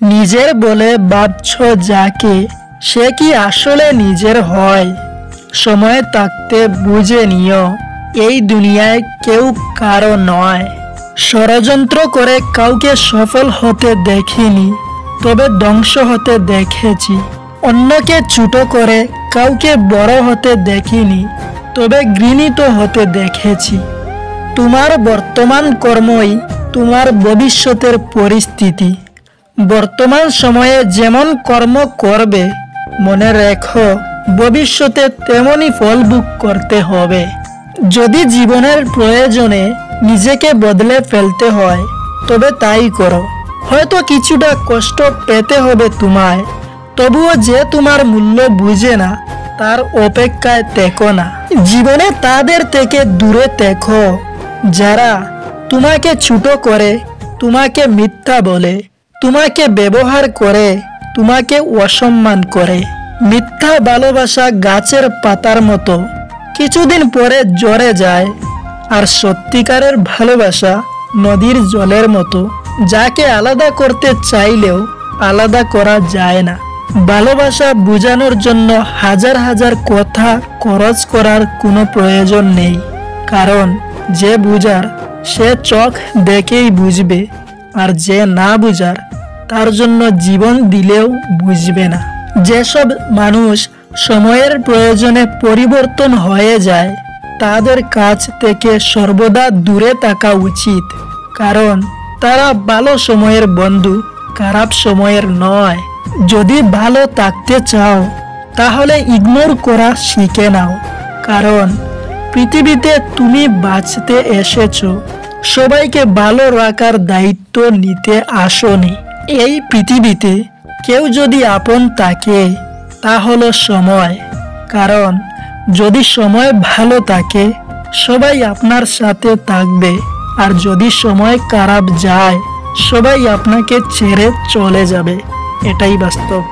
নিজের বলে ভাবছ যাকে, সে কি আসলে নিজের হয়? সময় থাকতে বুঝে নিও, এই দুনিয়ায় কেউ কারও নয়। ষড়যন্ত্র করে কাউকে সফল হতে দেখিনি, তবে ধ্বংস হতে দেখেছি। অন্যকে ছোট করে কাউকে বড় হতে দেখিনি, তবে ঘৃণিত হতে দেখেছি। তোমার বর্তমান কর্মই তোমার ভবিষ্যতের পরিস্থিতি। বর্তমান সময়ে যেমন কর্ম করবে, মনে রেখো, ভবিষ্যতে তেমনই ফল ভোগ করতে হবে। যদি জীবনের প্রয়োজনে নিজেকে বদলে ফেলতে হয়, তবে তাই করো। হয়তো কিছুটা কষ্ট পেতে হবে তোমায়, তবুও যে তোমার মূল্য বুঝে না, তার অপেক্ষায় তেকো না। জীবনে তাদের থেকে দূরে দেখো যারা তোমাকে ছোট করে, তোমাকে মিথ্যা বলে তোমাকে ব্যবহার করে, তোমাকে অসম্মান করে। মিথ্যা ভালোবাসা গাছের পাতার মতো। কিছুদিন পরে জ্বরে যায়, আর সত্যিকারের ভালোবাসা নদীর জলের মতো। যাকে আলাদা করতে চাইলেও আলাদা করা যায় না। ভালোবাসা বোঝানোর জন্য হাজার হাজার কথা খরচ করার কোনো প্রয়োজন নেই। কারণ যে বুঝার, সে চোখ দেখেই বুঝবে, আর যে না বুঝার তার জন্য জীবন দিলেও বুঝবে না। যেসব মানুষ সময়ের প্রয়োজনে পরিবর্তন হয়ে যায়, তাদের কাছ থেকে সর্বদা দূরে থাকা উচিত। কারণ তারা ভালো সময়ের বন্ধু, খারাপ সময়ের নয়। যদি ভালো থাকতে চাও, তাহলে ইগনোর করা শিখে নাও। কারণ পৃথিবীতে তুমি বাঁচতে এসেছ। সবাইকে ভালো রাখার দায়িত্ব নিতে আসনি। এই পৃথিবীতে কেউ যদি আপন থাকে, তা হলো সময়। কারণ যদি সময় ভালো থাকে, সবাই আপনার সাথে থাকবে। আর যদি সময় খারাপ যায়, সবাই আপনাকে ছেড়ে চলে যাবে। এটাই বাস্তব।